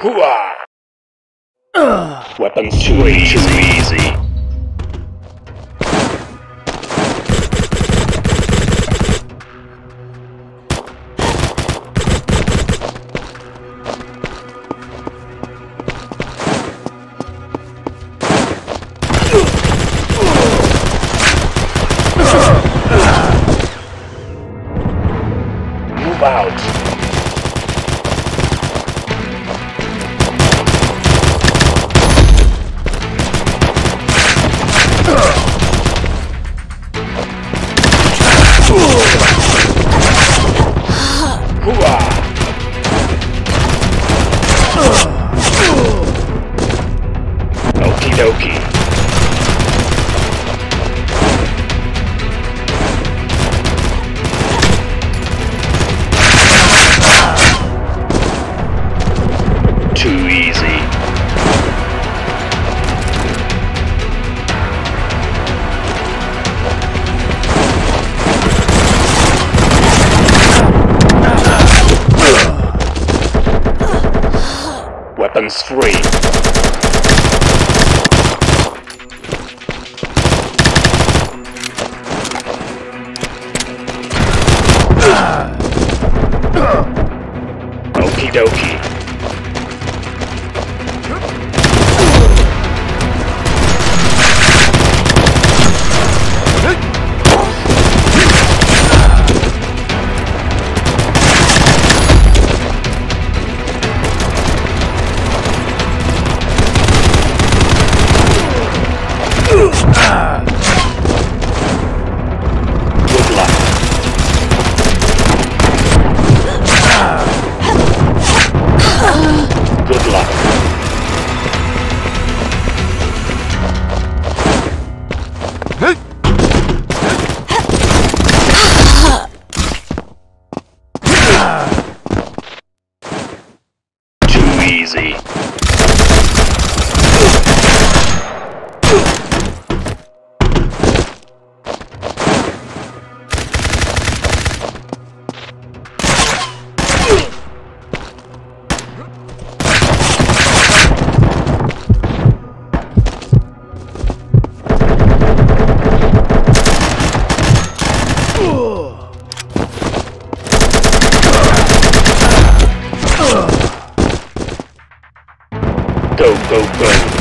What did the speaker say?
Hooah! Weapons too easy. Too easy. Move Too easy. Weapons free. Dokie. easy. Go, go, go.